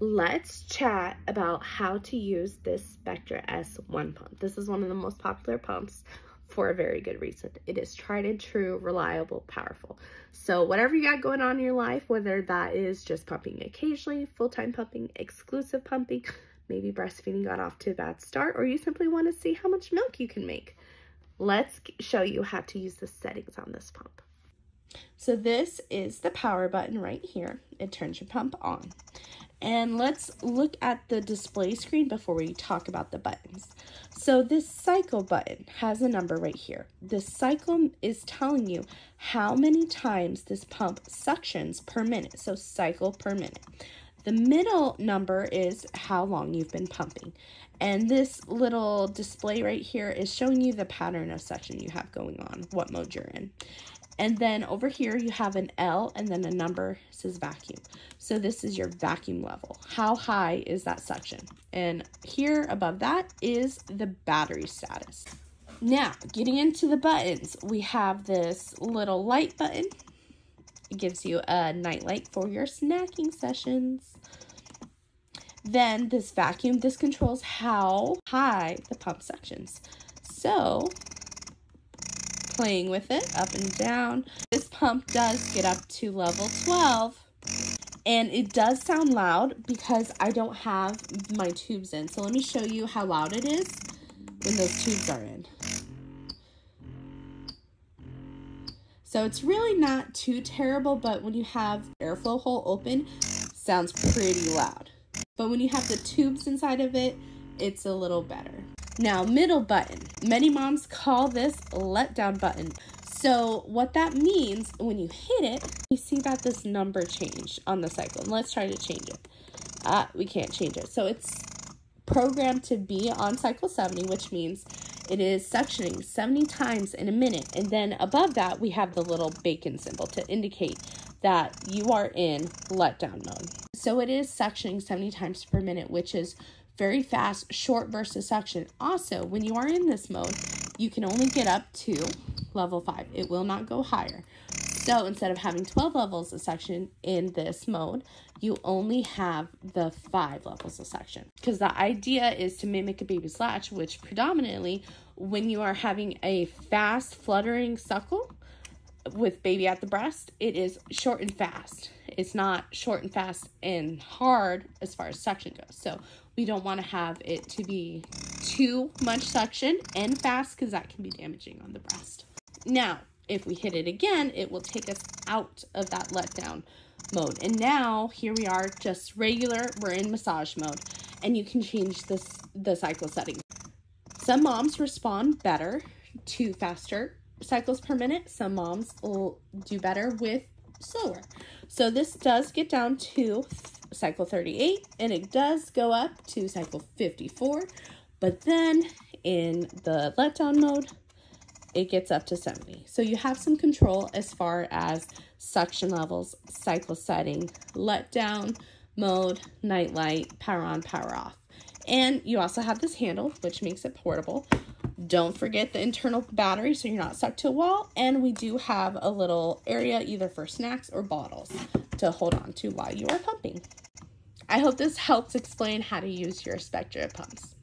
let's chat about how to use this Spectra S1 pump. This is one of the most popular pumps for a very good reason. It is tried and true, reliable, powerful. So whatever you got going on in your life, whether that is just pumping occasionally, full-time pumping, exclusive pumping, maybe breastfeeding got off to a bad start, or you simply want to see how much milk you can make. Let's show you how to use the settings on this pump. So this is the power button right here. It turns your pump on. And let's look at the display screen before we talk about the buttons. So this cycle button has a number right here. This cycle is telling you how many times this pump suctions per minute, so cycle per minute. The middle number is how long you've been pumping. And this little display right here is showing you the pattern of suction you have going on, what mode you're in. And then over here you have an L and then a number says vacuum. So this is your vacuum level. How high is that suction? And here above that is the battery status. Now, getting into the buttons, we have this little light button. It gives you a night light for your snacking sessions. Then this vacuum, this controls how high the pump suctions. So playing with it up and down. This pump does get up to level 12 and it does sound loud because I don't have my tubes in. So let me show you how loud it is when those tubes are in. So it's really not too terrible, but when you have airflow hole open, sounds pretty loud. But when you have the tubes inside of it, it's a little better. Now, middle button. Many moms call this letdown button. So what that means when you hit it, you see that this number changed on the cycle. And let's try to change it. Uh, we can't change it. So it's programmed to be on cycle 70, which means it is suctioning 70 times in a minute. And then above that, we have the little bacon symbol to indicate that you are in letdown mode. So it is suctioning 70 times per minute, which is very fast, short versus suction. Also, when you are in this mode, you can only get up to level 5. It will not go higher. So instead of having 12 levels of suction in this mode, you only have the 5 levels of suction. Because the idea is to mimic a baby's latch, which predominantly when you are having a fast fluttering suckle with baby at the breast, it is short and fast. It's not short and fast and hard as far as suction goes. So we don't want to have it to be too much suction and fast because that can be damaging on the breast. Now, if we hit it again, it will take us out of that letdown mode. And now here we are just regular, we're in massage mode and you can change this the cycle setting. Some moms respond better to faster cycles per minute. Some moms will do better with slower. So this does get down to cycle 38 and it does go up to cycle 54 but then in the letdown mode it gets up to 70 so you have some control as far as suction levels cycle setting letdown mode night light power on power off. And you also have this handle which makes it portable don't forget the internal battery so you're not stuck to a wall and we do have a little area either for snacks or bottles to hold on to while you are pumping. I hope this helps explain how to use your Spectra pumps.